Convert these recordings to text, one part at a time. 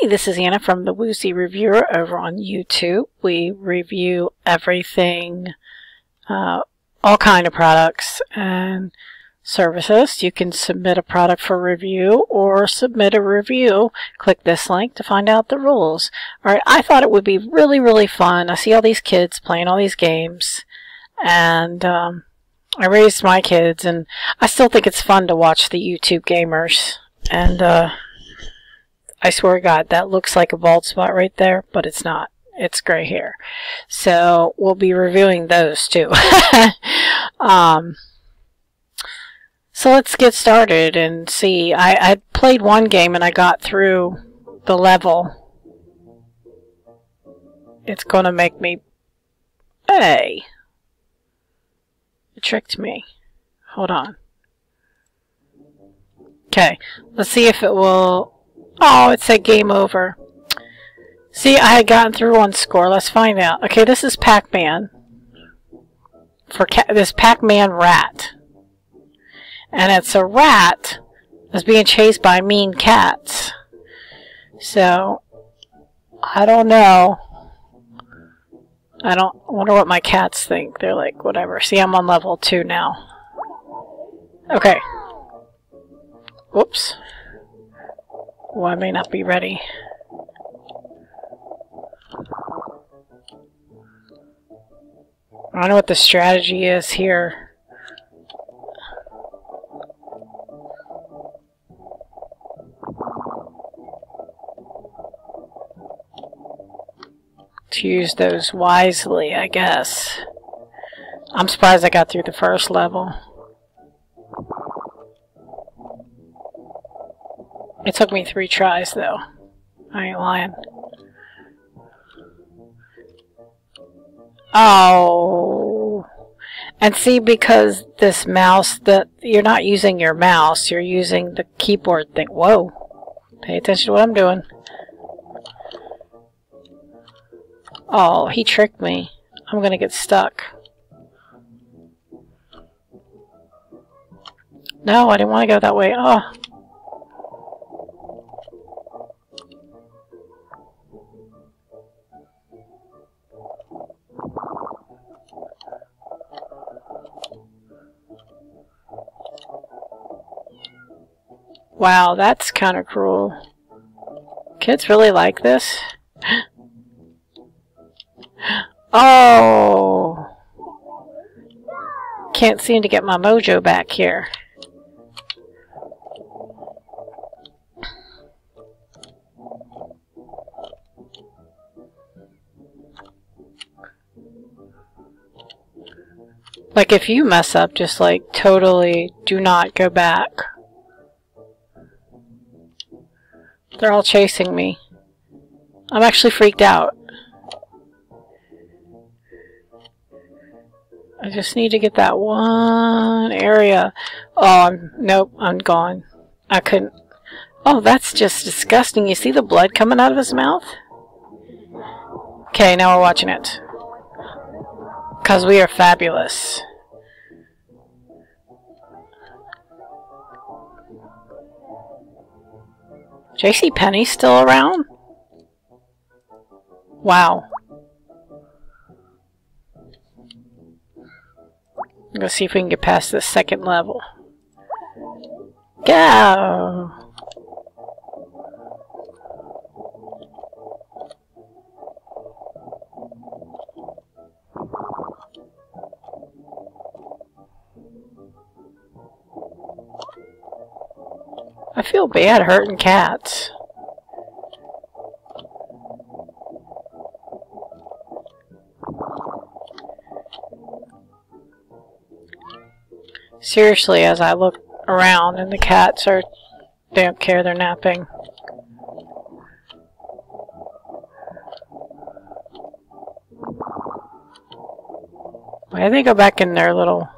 Hey, this is Anna from the Woozy Reviewer over on YouTube. We review everything, uh, all kind of products and services. You can submit a product for review or submit a review. Click this link to find out the rules. Alright, I thought it would be really, really fun. I see all these kids playing all these games and um, I raised my kids and I still think it's fun to watch the YouTube gamers. And uh, I swear to God, that looks like a bald spot right there, but it's not. It's gray hair. So we'll be reviewing those too. um, so let's get started and see. I, I played one game and I got through the level. It's going to make me... Hey! It tricked me. Hold on. Okay, let's see if it will... Oh, it said game over. See, I had gotten through one score. Let's find out. Okay, this is Pac-Man. For this Pac-Man rat. And it's a rat that's being chased by mean cats. So, I don't know. I don't wonder what my cats think. They're like, whatever. See, I'm on level 2 now. Okay. Whoops. I may not be ready. I don't know what the strategy is here. To use those wisely, I guess. I'm surprised I got through the first level. It took me three tries, though. I ain't lying. Oh. And see, because this mouse, that you're not using your mouse, you're using the keyboard thing. Whoa. Pay attention to what I'm doing. Oh, he tricked me. I'm gonna get stuck. No, I didn't want to go that way. Oh. Wow, that's kind of cruel. Kids really like this? oh! Can't seem to get my mojo back here. Like if you mess up, just like totally do not go back. They're all chasing me. I'm actually freaked out. I just need to get that one area. Oh, I'm, nope, I'm gone. I couldn't. Oh, that's just disgusting. You see the blood coming out of his mouth? Okay, now we're watching it. Because we are fabulous. JC Penney still around? Wow. Let's see if we can get past the second level. Go! I feel bad hurting cats. Seriously, as I look around and the cats are, they don't care, they're napping. Why do they go back in their little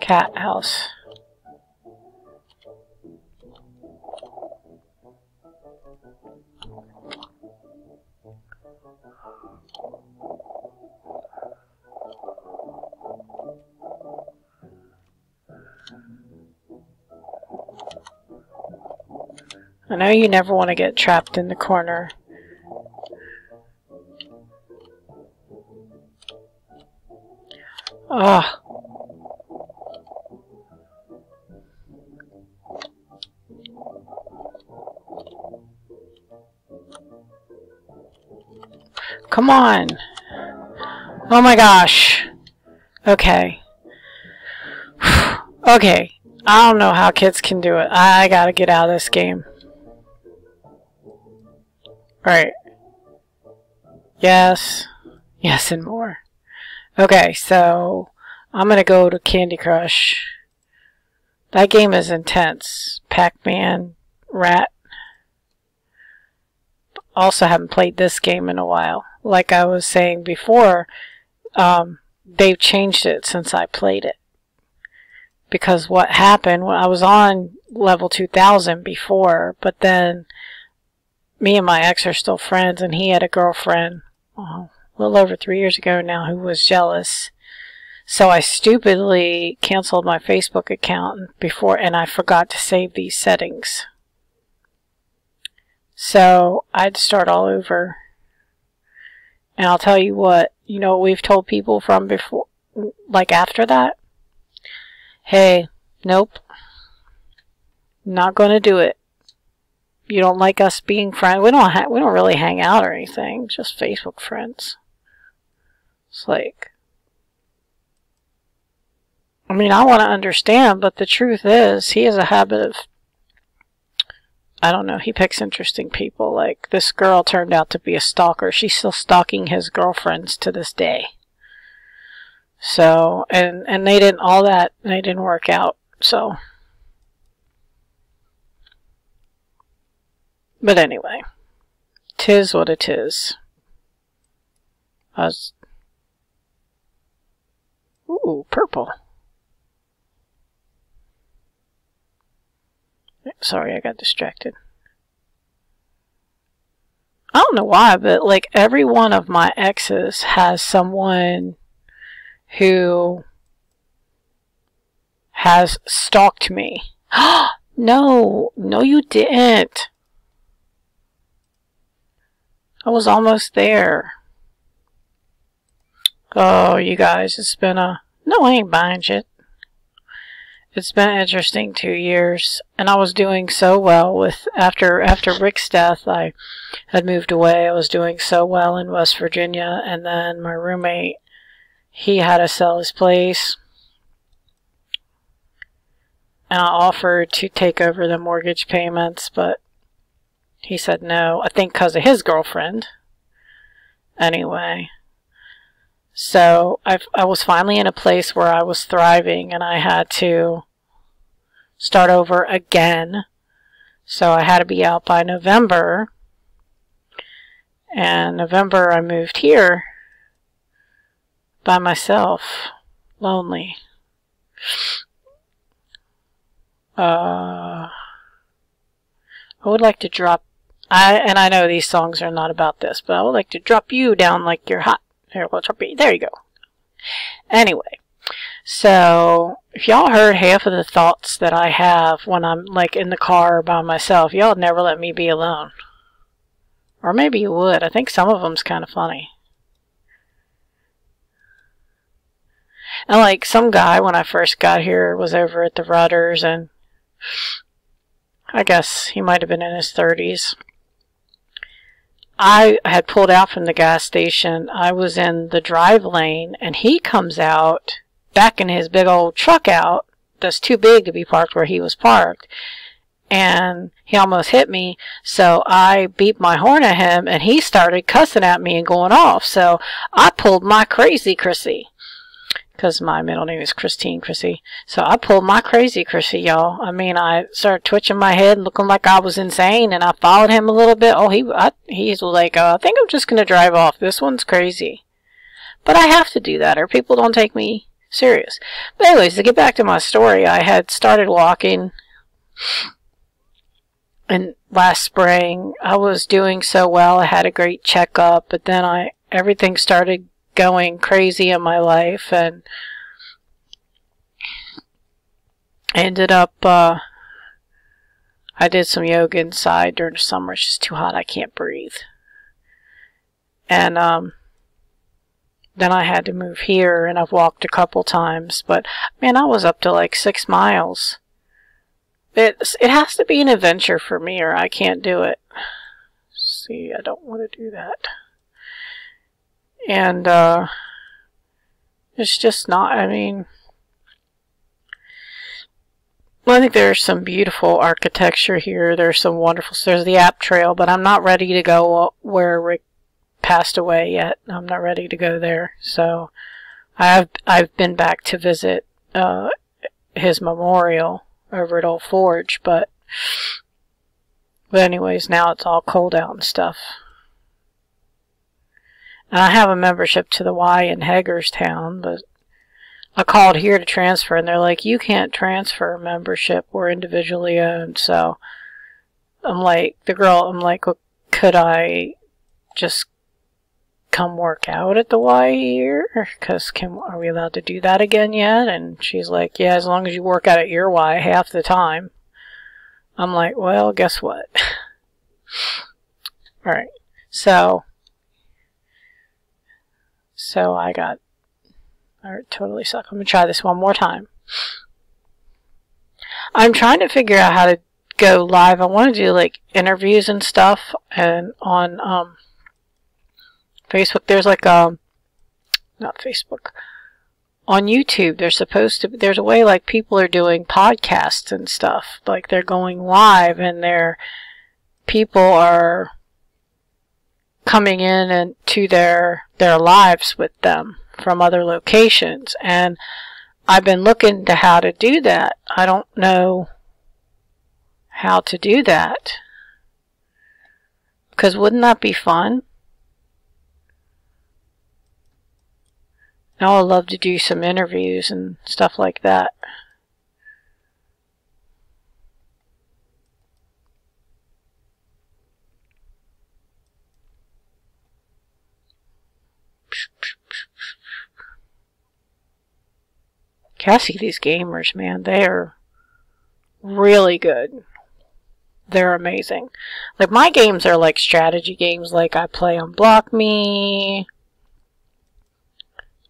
cat house? I know you never want to get trapped in the corner. Ugh. Come on. Oh my gosh. Okay. okay. I don't know how kids can do it. I gotta get out of this game. Right. Yes. Yes, and more. Okay, so I'm gonna go to Candy Crush. That game is intense. Pac-Man, Rat. Also haven't played this game in a while. Like I was saying before, um, they've changed it since I played it. Because what happened, when I was on level 2000 before, but then me and my ex are still friends, and he had a girlfriend. A little over three years ago now who was jealous. So I stupidly canceled my Facebook account before and I forgot to save these settings. So I'd start all over. And I'll tell you what, you know we've told people from before, like after that? Hey, nope. Not gonna do it. You don't like us being friends? We don't. ha- we don't really hang out or anything. Just Facebook friends. It's like, I mean, I want to understand, but the truth is, he has a habit of, I don't know, he picks interesting people. Like, this girl turned out to be a stalker. She's still stalking his girlfriends to this day. So, and, and they didn't, all that, they didn't work out. So, but anyway, tis what it is. I was Ooh, purple. Sorry, I got distracted. I don't know why, but like every one of my exes has someone who has stalked me. no, no, you didn't. I was almost there. Oh, you guys, it's been a no, I ain't buying shit. It's been an interesting two years, and I was doing so well with after after Rick's death. I had moved away. I was doing so well in West Virginia, and then my roommate he had to sell his place, and I offered to take over the mortgage payments, but he said no. I think because of his girlfriend. Anyway, so I, I was finally in a place where I was thriving and I had to start over again. So I had to be out by November. And November I moved here by myself, lonely. Uh, I would like to drop I and I know these songs are not about this, but I would like to drop you down like you're hot. Here, we'll drop you. There you go. Anyway, so if y'all heard half of the thoughts that I have when I'm like in the car by myself, y'all never let me be alone. Or maybe you would. I think some of them's kind of funny. And like some guy when I first got here was over at the Rutter's and I guess he might have been in his 30s. I had pulled out from the gas station. I was in the drive lane, and he comes out, backing his big old truck out that's too big to be parked where he was parked. And he almost hit me, so I beeped my horn at him, and he started cussing at me and going off. So I pulled my crazy Chrissy because my middle name is Christine Chrissy. So I pulled my crazy Chrissy, y'all. I mean, I started twitching my head, looking like I was insane, and I followed him a little bit. Oh, he, I, he's like, uh, I think I'm just gonna drive off. This one's crazy, but I have to do that, or people don't take me serious. But anyways, to get back to my story, I had started walking, and last spring I was doing so well. I had a great checkup, but then I everything started going crazy in my life and ended up uh, I did some yoga inside during the summer. It's just too hot. I can't breathe. And um, then I had to move here, and I've walked a couple times. But man, I was up to like six miles. It it has to be an adventure for me, or I can't do it. See, I don't want to do that. And uh, it's just not. I mean. Well, I think there's some beautiful architecture here. There's some wonderful. There's the app trail, but I'm not ready to go where Rick passed away yet. I'm not ready to go there. So, I've I've been back to visit uh, his memorial over at Old Forge, but but anyways, now it's all cold out and stuff. I have a membership to the Y in Hagerstown, but I called here to transfer, and they're like, you can't transfer a membership. We're individually owned. So I'm like, the girl, I'm like, well, could I just come work out at the Y here? Because can are we allowed to do that again yet? And she's like, yeah, as long as you work out at your Y half the time. I'm like, well, guess what? All right. So, so I got or totally suck. I'm going to try this one more time. I'm trying to figure out how to go live. I want to do like interviews and stuff and on um, Facebook there's like um not Facebook on YouTube there's supposed to there's a way like people are doing podcasts and stuff like they're going live and their people are coming in and to their their lives with them from other locations. And I've been looking to how to do that. I don't know how to do that. Because wouldn't that be fun? I'd love to do some interviews and stuff like that. Cassie, these gamers, man, they're really good. They're amazing. Like, my games are like strategy games, like I play on Block Me.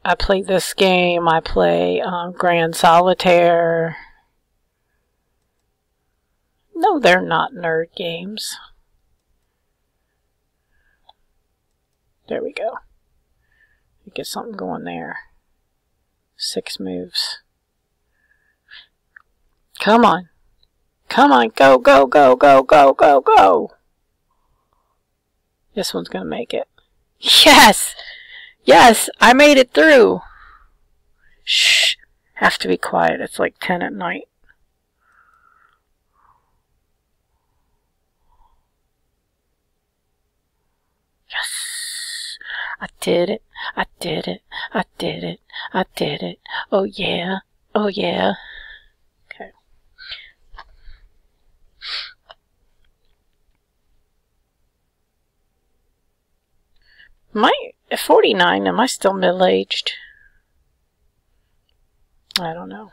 I play this game. I play um, Grand Solitaire. No, they're not nerd games. There we go. Get something going there. Six moves. Come on. Come on. Go, go, go, go, go, go, go. This one's going to make it. Yes! Yes! I made it through! Shh! Have to be quiet. It's like 10 at night. Yes! I did it. I did it. I did it. I did it. Oh yeah. Oh yeah. Am I at 49? Am I still middle aged? I don't know.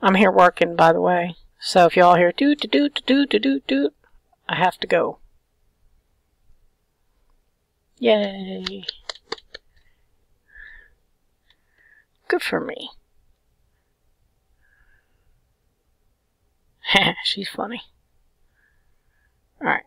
I'm here working, by the way. So if y'all hear do do do do do do do, I have to go. Yay! Good for me. She's funny. Alright.